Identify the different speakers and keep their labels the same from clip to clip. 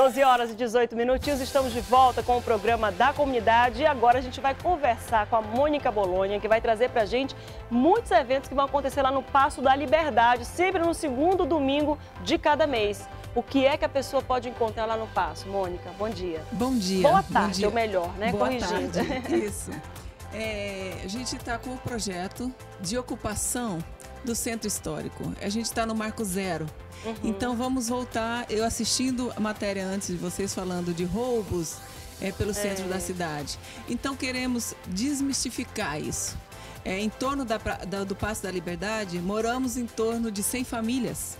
Speaker 1: 12 horas e 18 minutinhos, estamos de volta com o programa da comunidade e agora a gente vai conversar com a Mônica Bolonha, que vai trazer pra gente muitos eventos que vão acontecer lá no Passo da Liberdade, sempre no segundo domingo de cada mês. O que é que a pessoa pode encontrar lá no Passo? Mônica, bom dia.
Speaker 2: Bom dia.
Speaker 1: Boa tarde,
Speaker 2: dia.
Speaker 1: ou melhor, né?
Speaker 2: Boa
Speaker 1: Corrigindo.
Speaker 2: tarde. Isso. É, a gente está com o projeto de ocupação do centro histórico. A gente está no Marco Zero.
Speaker 1: Uhum.
Speaker 2: Então vamos voltar. Eu assistindo a matéria antes de vocês falando de roubos é, pelo centro da cidade. Então queremos desmistificar isso. É, em torno da da- do Passo da Liberdade, moramos em torno de 100 famílias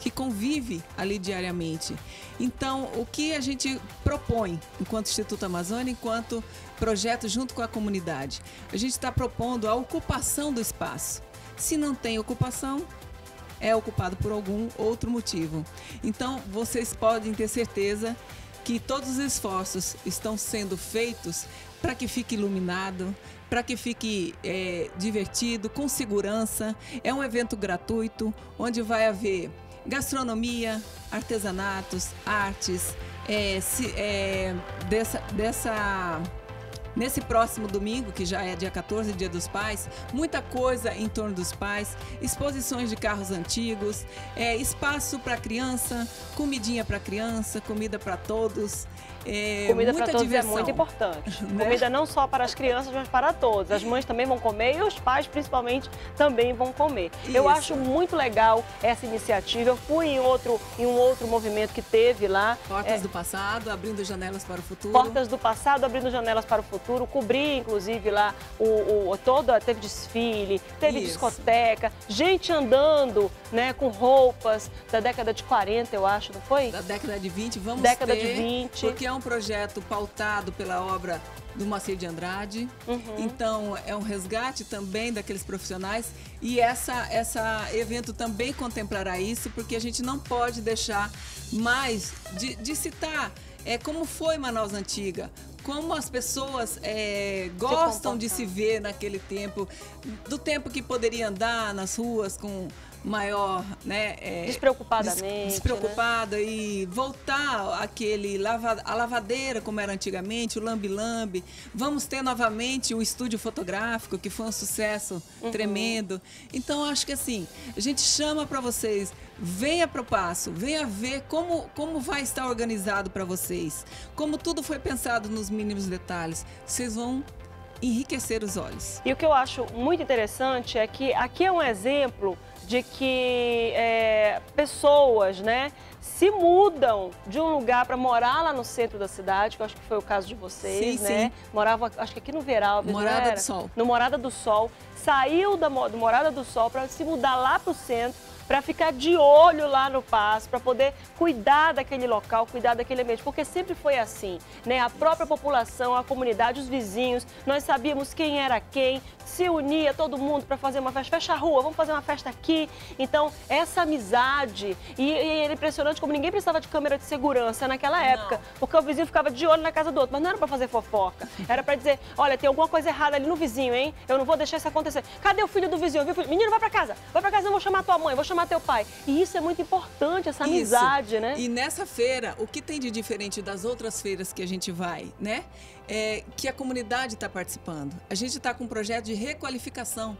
Speaker 2: que convive ali diariamente. Então, o que a gente propõe enquanto Instituto Amazônia, enquanto projeto junto com a comunidade? A gente está propondo a ocupação do espaço. Se não tem ocupação, é ocupado por algum outro motivo. Então, vocês podem ter certeza que todos os esforços estão sendo feitos para que fique iluminado, para que fique é, divertido, com segurança. É um evento gratuito, onde vai haver gastronomia, artesanatos, artes, é, se- é, dessa, dessa Nesse próximo domingo, que já é dia 14, dia dos pais, muita coisa em torno dos pais, exposições de carros antigos, é, espaço para criança, comidinha para criança, comida para todos. É,
Speaker 1: Comida para todos
Speaker 2: diversão.
Speaker 1: é muito importante.
Speaker 2: Né?
Speaker 1: Comida não só para as crianças, mas para todos. As mães também vão comer e os pais, principalmente, também vão comer. Eu
Speaker 2: Isso.
Speaker 1: acho muito legal essa iniciativa. Eu fui em outro, em um outro movimento que teve lá.
Speaker 2: Portas
Speaker 1: é,
Speaker 2: do passado, abrindo janelas para o futuro.
Speaker 1: Portas do passado abrindo janelas para o futuro, cobri inclusive lá o, o toda teve desfile, teve
Speaker 2: Isso.
Speaker 1: discoteca, gente andando, né, com roupas da década de 40, eu acho, não foi?
Speaker 2: da década de 20, vamos
Speaker 1: Década
Speaker 2: ter,
Speaker 1: de 20.
Speaker 2: porque é um projeto pautado pela obra do Moacir de Andrade.
Speaker 1: Uhum.
Speaker 2: Então, é um resgate também daqueles profissionais e essa essa evento também contemplará isso, porque a gente não pode deixar mais de, de citar é, como foi Manaus Antiga, como as pessoas é, gostam de se ver naquele tempo, do tempo que poderia andar nas ruas com maior, né? é,
Speaker 1: Despreocupadamente, né?
Speaker 2: des- despreocupada e voltar aquele lava, a lavadeira como era antigamente, o lambi-lambi. Vamos ter novamente o estúdio fotográfico que foi um sucesso
Speaker 1: Uhum.
Speaker 2: tremendo. Então acho que assim a gente chama para vocês, venha para o passo, venha ver como como vai estar organizado para vocês, como tudo foi pensado nos mínimos detalhes. Vocês vão enriquecer os olhos.
Speaker 1: E o que eu acho muito interessante é que aqui é um exemplo de que é, pessoas, né, se mudam de um lugar para morar lá no centro da cidade, que eu acho que foi o caso de vocês,
Speaker 2: Sim,
Speaker 1: né?
Speaker 2: sim.
Speaker 1: Morava, acho que aqui no Veralves,
Speaker 2: Morada do Sol.
Speaker 1: No Morada do Sol, saiu da do Morada do Sol para se mudar lá para o centro, para ficar de olho lá no passo, para poder cuidar daquele local, cuidar daquele ambiente, porque sempre foi assim, né? A própria população, a comunidade, os vizinhos, nós sabíamos quem era quem, se unia todo mundo para fazer uma festa, fecha a rua, vamos fazer uma festa aqui. Então, essa amizade, e, e era impressionante como ninguém precisava de câmera de segurança naquela época, porque o vizinho ficava de olho na casa do outro, mas não era para fazer fofoca, era para dizer, olha, tem alguma coisa errada ali no vizinho, hein? Eu não vou deixar isso acontecer. Cadê o filho do vizinho? Viu? Menino, vai para casa, vai para casa, eu vou chamar tua mãe, vou chamar teu pai. E isso é muito importante, essa
Speaker 2: Isso.
Speaker 1: amizade, né?
Speaker 2: E nessa feira, o que tem de diferente das outras feiras que a gente vai, né? É que a comunidade está participando. A gente está com um projeto de requalificação.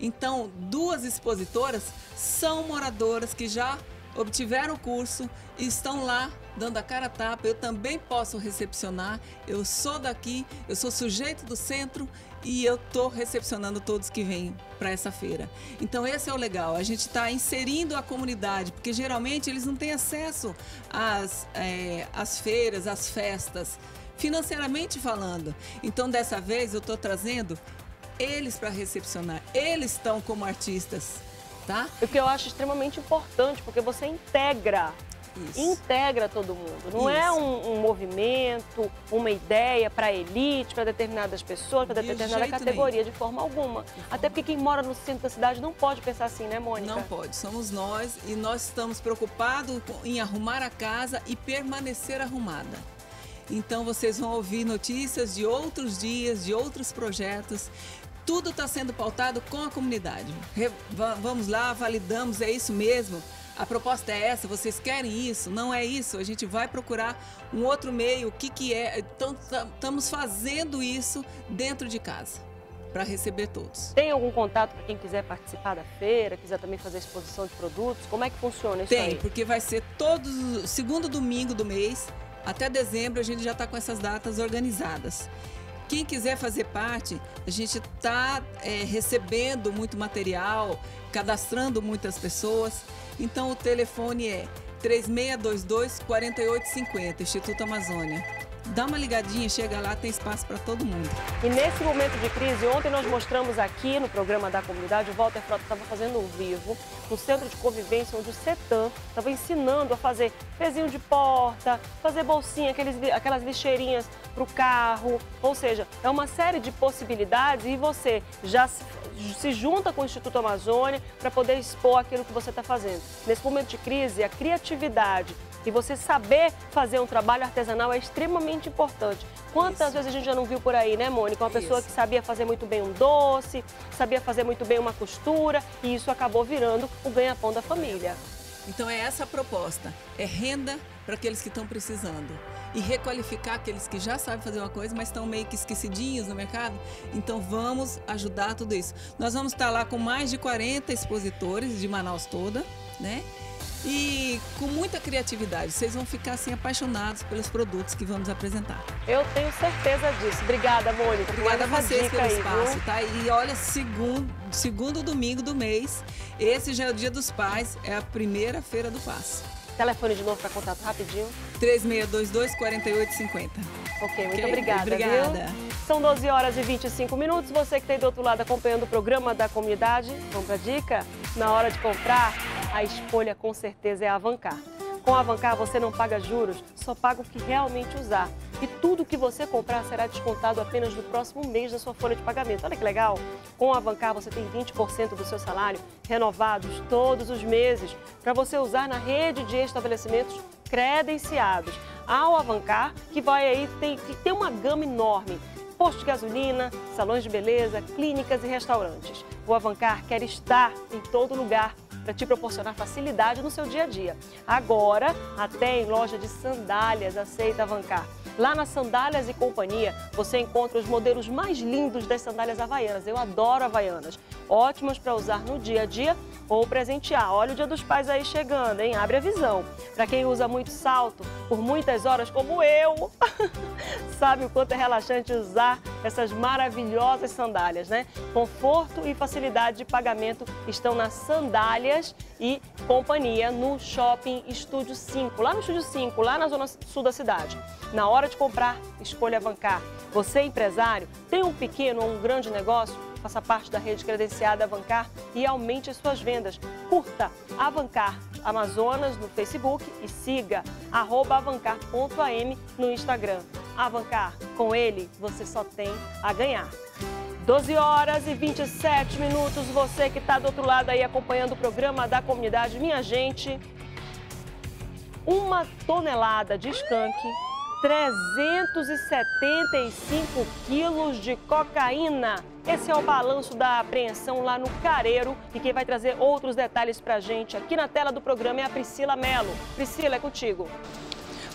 Speaker 2: Então, duas expositoras são moradoras que já obtiveram o curso e estão lá dando a cara a tapa. Eu também posso recepcionar. Eu sou daqui, eu sou sujeito do centro e eu estou recepcionando todos que vêm para essa feira. Então esse é o legal. A gente está inserindo a comunidade, porque geralmente eles não têm acesso às, é, às feiras, às festas, financeiramente falando. Então dessa vez eu estou trazendo eles para recepcionar. Eles estão como artistas, tá?
Speaker 1: O que eu acho extremamente importante, porque você integra
Speaker 2: Isso.
Speaker 1: integra todo mundo. Não é
Speaker 2: Isso.
Speaker 1: um, um movimento, uma ideia para elite, para determinadas pessoas, para
Speaker 2: De
Speaker 1: determinada categoria, de forma alguma. Até porque quem mora no centro da cidade não pode pensar assim, né, Mônica?
Speaker 2: Não pode, somos nós e nós estamos preocupados em arrumar a casa e permanecer arrumada. Então vocês vão ouvir notícias de outros dias, de outros projetos. Tudo está sendo pautado com a comunidade. Re- va- vamos lá, validamos, é isso mesmo. a proposta é essa, vocês querem isso? Não é isso? A gente vai procurar um outro meio, o que, que é? Então, estamos fazendo isso dentro de casa para receber todos.
Speaker 1: Tem algum contato para quem quiser participar da feira, quiser também fazer exposição de produtos? Como é que funciona isso
Speaker 2: Tem,
Speaker 1: aí?
Speaker 2: porque vai ser todos segundo domingo do mês, até dezembro a gente já está com essas datas organizadas. Quem quiser fazer parte, a gente está é, recebendo muito material, cadastrando muitas pessoas. Então o telefone é 3622 4850, Instituto Amazônia. Dá uma ligadinha, chega lá, tem espaço para todo mundo.
Speaker 1: E nesse momento de crise, ontem nós mostramos aqui no programa da comunidade, o Walter Frota estava fazendo um vivo no centro de convivência, onde o CETAM estava ensinando a fazer pezinho de porta, fazer bolsinha, aqueles, aquelas lixeirinhas para o carro. Ou seja, é uma série de possibilidades e você já se, se junta com o Instituto Amazônia para poder expor aquilo que você está fazendo. Nesse momento de crise, a criatividade e você saber fazer um trabalho artesanal é extremamente importante. Quantas Isso. vezes a gente já não viu por aí, né, Mônica? Uma pessoa isso. que sabia fazer muito bem um doce, sabia fazer muito bem uma costura, e isso acabou virando o ganha-pão da família.
Speaker 2: Então é essa a proposta, é renda para aqueles que estão precisando e requalificar aqueles que já sabem fazer uma coisa, mas estão meio que esquecidinhos no mercado. Então vamos ajudar tudo isso. Nós vamos estar lá com mais de 40 expositores de Manaus toda, né? E com muita criatividade. Vocês vão ficar assim apaixonados pelos produtos que vamos apresentar.
Speaker 1: Eu tenho certeza disso. Obrigada, Mônica.
Speaker 2: Obrigada a vocês pelo aí, espaço, viu? tá? E olha, segundo, segundo domingo do mês, esse já é o Dia dos Pais, é a primeira feira do passo.
Speaker 1: Telefone de novo para contato rapidinho.
Speaker 2: 3622-4850.
Speaker 1: Ok, muito okay, obrigada.
Speaker 2: Obrigada.
Speaker 1: Viu? São 12 horas e 25 minutos. Você que está aí do outro lado acompanhando o programa da comunidade, vamos para dica? Na hora de comprar, a escolha com certeza é a Avancar. Com a Avancar você não paga juros, só paga o que realmente usar. E tudo que você comprar será descontado apenas no próximo mês da sua folha de pagamento. Olha que legal! Com a Avancar você tem 20% do seu salário renovados todos os meses para você usar na rede de estabelecimentos credenciados. Ao Avancar, que vai aí, tem, que tem uma gama enorme posto de gasolina, salões de beleza, clínicas e restaurantes. O Avancar quer estar em todo lugar para te proporcionar facilidade no seu dia a dia. Agora, até em loja de sandálias aceita Avancar. Lá na Sandálias e Companhia, você encontra os modelos mais lindos das sandálias havaianas. Eu adoro havaianas. Ótimas para usar no dia a dia ou presentear. Olha o Dia dos Pais aí chegando, hein? Abre a visão. Para quem usa muito salto por muitas horas, como eu, sabe o quanto é relaxante usar essas maravilhosas sandálias, né? Conforto e facilidade de pagamento estão nas sandálias e companhia no Shopping Estúdio 5, lá no Estúdio 5, lá na zona sul da cidade. Na hora de comprar, escolha Avancar. Você, empresário, tem um pequeno ou um grande negócio? Faça parte da rede credenciada Avancar e aumente as suas vendas. Curta Avancar Amazonas no Facebook e siga avancar.am no Instagram. Avancar, com ele você só tem a ganhar. 12 horas e 27 minutos. Você que está do outro lado aí acompanhando o programa da comunidade, minha gente, uma tonelada de skunk 375 quilos de cocaína. Esse é o balanço da apreensão lá no Careiro e quem vai trazer outros detalhes para gente aqui na tela do programa é a Priscila Mello. Priscila, é contigo.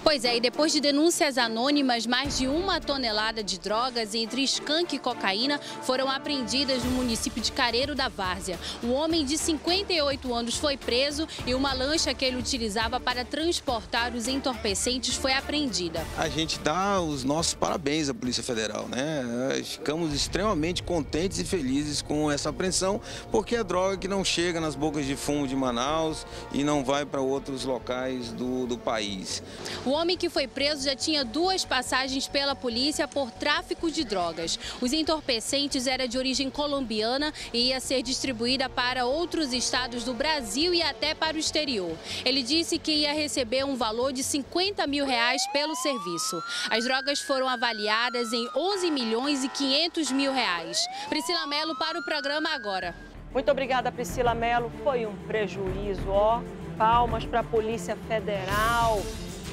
Speaker 3: Pois é, e depois de denúncias anônimas, mais de uma tonelada de drogas, entre skunk e cocaína, foram apreendidas no município de Careiro da Várzea. O homem de 58 anos foi preso e uma lancha que ele utilizava para transportar os entorpecentes foi apreendida.
Speaker 4: A gente dá os nossos parabéns à Polícia Federal, né? Ficamos extremamente contentes e felizes com essa apreensão, porque é droga que não chega nas bocas de fumo de Manaus e não vai para outros locais do, do país.
Speaker 3: O homem que foi preso já tinha duas passagens pela polícia por tráfico de drogas. Os entorpecentes era de origem colombiana e ia ser distribuída para outros estados do Brasil e até para o exterior. Ele disse que ia receber um valor de 50 mil reais pelo serviço. As drogas foram avaliadas em 11 milhões e 500 mil reais. Priscila Melo para o programa agora.
Speaker 1: Muito obrigada, Priscila Melo. Foi um prejuízo, ó. Palmas para a Polícia Federal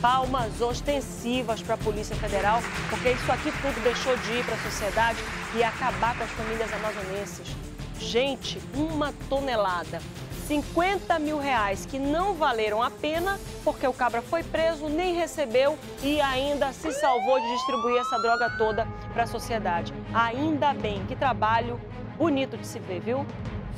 Speaker 1: palmas ostensivas para a Polícia Federal, porque isso aqui tudo deixou de ir para a sociedade e acabar com as famílias amazonenses. Gente, uma tonelada, 50 mil reais que não valeram a pena porque o cabra foi preso, nem recebeu e ainda se salvou de distribuir essa droga toda para a sociedade. Ainda bem, que trabalho bonito de se ver, viu?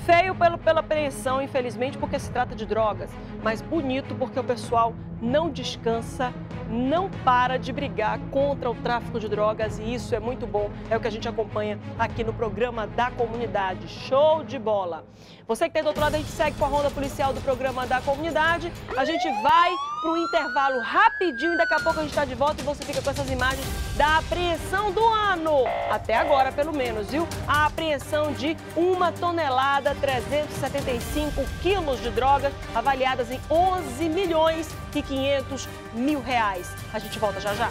Speaker 1: Feio pelo, pela apreensão, infelizmente, porque se trata de drogas, mas bonito porque o pessoal não descansa, não para de brigar contra o tráfico de drogas e isso é muito bom. É o que a gente acompanha aqui no programa da comunidade. Show de bola! Você que está do outro lado, a gente segue com a ronda policial do programa da comunidade. A gente vai para o intervalo rapidinho e daqui a pouco a gente está de volta e você fica com essas imagens da apreensão do ano. Até agora, pelo menos, viu? A apreensão de uma tonelada, 375 quilos de drogas, avaliadas em 11 milhões e 500 mil reais. A gente volta já já.